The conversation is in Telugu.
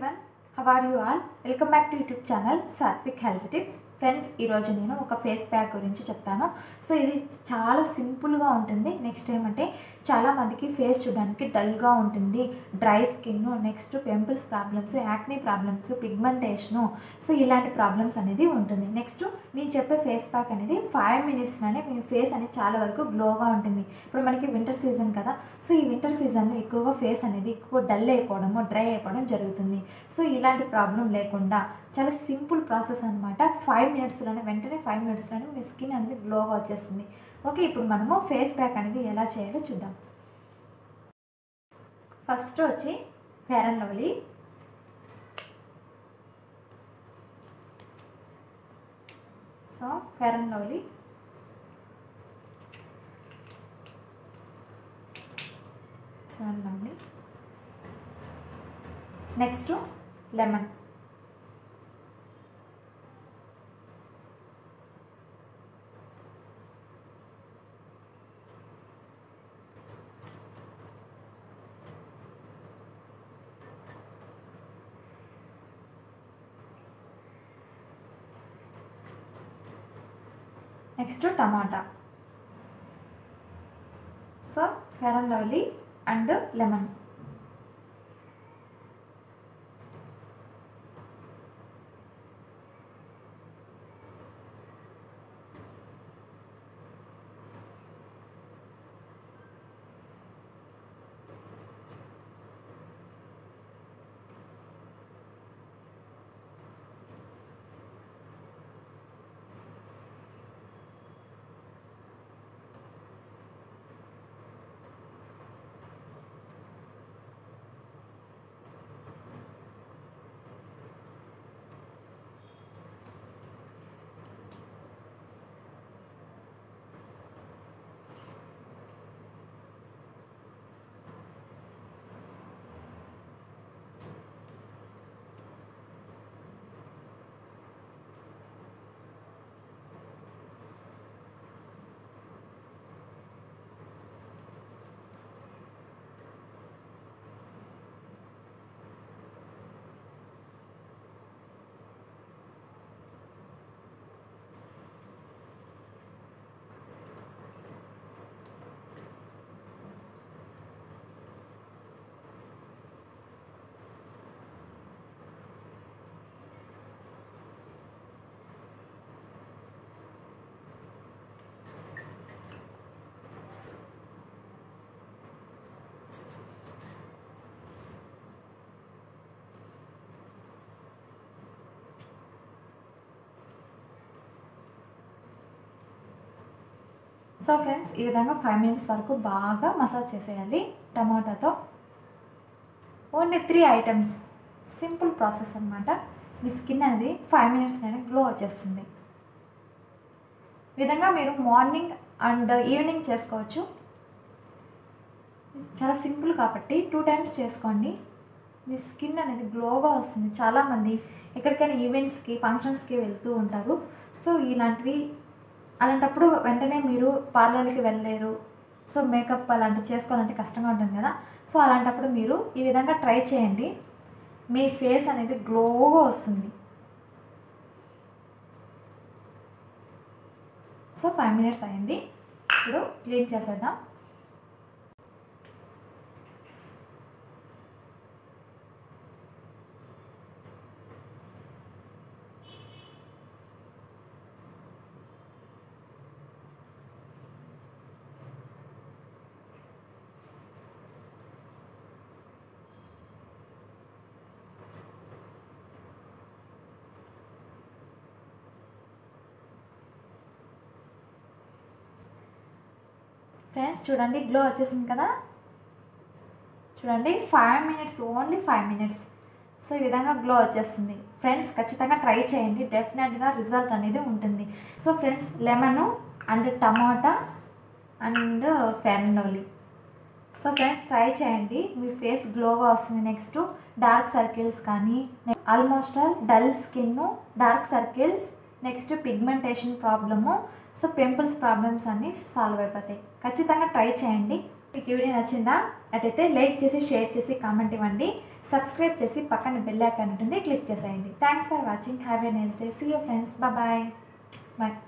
How are you all? Welcome back to YouTube channel Satvik Health Tips. Friends ఈరోజు నేను ఒక ఫేస్ ప్యాక్ గురించి చెప్తాను సో ఇది చాలా సింపుల్గా ఉంటుంది నెక్స్ట్ ఏమంటే చాలామందికి ఫేస్ చూడడానికి డల్గా ఉంటుంది dry skin next pimples problems acne problems pigmentation so ఇలాంటి ప్రాబ్లమ్స్ అనేది ఉంటుంది నెక్స్ట్ నేను చెప్పే ఫేస్ ప్యాక్ అనేది ఫైవ్ మినిట్స్లోనే మీ ఫేస్ అనేది చాలా వరకు గ్లోగా ఉంటుంది ఇప్పుడు మనకి వింటర్ సీజన్ కదా సో ఈ వింటర్ సీజన్లో ఎక్కువగా ఫేస్ అనేది ఎక్కువ డల్ అయిపోవడము డ్రై అయిపోవడం జరుగుతుంది సో ఇలాంటి ప్రాబ్లం లేకుండా చాలా సింపుల్ ప్రాసెస్ అనమాట ఫైవ్ ఫైవ్ మినిట్స్లోనే వెంటనే ఫైవ్ మినిట్స్లోనే మీ స్కిన్ అనేది గ్లోగా వచ్చేస్తుంది ఓకే ఇప్పుడు మనము ఫేస్ ప్యాక్ అనేది ఎలా చేయాలో చూద్దాం ఫస్ట్ వచ్చి Fair and Lovely so Fair and Lovely lovely next lemon next tomato so కరందవల్లి అండ్ లెమన్ సో ఫ్రెండ్స్ ఈ విధంగా ఫైవ్ మినిట్స్ వరకు బాగా మసాజ్ చేసేయాలి టమాటాతో only three items simple process అనమాట మీ స్కిన్ అనేది ఫైవ్ మినిట్స్ అనేది గ్లో వచ్చేస్తుంది విధంగా మీరు మార్నింగ్ అండ్ ఈవినింగ్ చేసుకోవచ్చు చాలా సింపుల్ కాబట్టి టూ టైమ్స్ చేసుకోండి మీ స్కిన్ అనేది గ్లోగా వస్తుంది చాలామంది ఎక్కడికైనా ఈవెంట్స్కి ఫంక్షన్స్కి వెళ్తూ ఉంటారు సో ఇలాంటివి అలాంటప్పుడు వెంటనే మీరు పార్లర్కి వెళ్ళలేరు సో మేకప్ అలాంటివి చేసుకోవాలంటే కష్టంగా ఉంటుంది కదా సో అలాంటప్పుడు మీరు ఈ విధంగా ట్రై చేయండి మీ ఫేస్ అనేది గ్లోగా వస్తుంది సో ఫైవ్ మినిట్స్ అయింది ఇప్పుడు క్లీన్ చేసేద్దాం ఫ్రెండ్స్ చూడండి గ్లో వచ్చేసింది కదా చూడండి five minutes only five minutes so ఈ విధంగా గ్లో వచ్చేస్తుంది ఫ్రెండ్స్ ఖచ్చితంగా ట్రై చేయండి డెఫినెట్గా రిజల్ట్ అనేది ఉంటుంది so friends lemon and tomato and ఫెర్నోలి so friends try చేయండి మీ ఫేస్ గ్లోగా వస్తుంది నెక్స్ట్ డార్క్ సర్కిల్స్ కానీ almost all dull skin dark circles next pigmentation problem so pimples problems అన్నీ సాల్వ్ అయిపోతాయి ఖచ్చితంగా ట్రై చేయండి మీకు వీడియో నచ్చిందా అటైతే లైక్ చేసి షేర్ చేసి కామెంట్ ఇవ్వండి సబ్స్క్రైబ్ చేసి పక్కన బెల్ ఐకాన్ ఉంటుంది క్లిక్ చేసేయండి thanks for watching have a day see you friends bye bye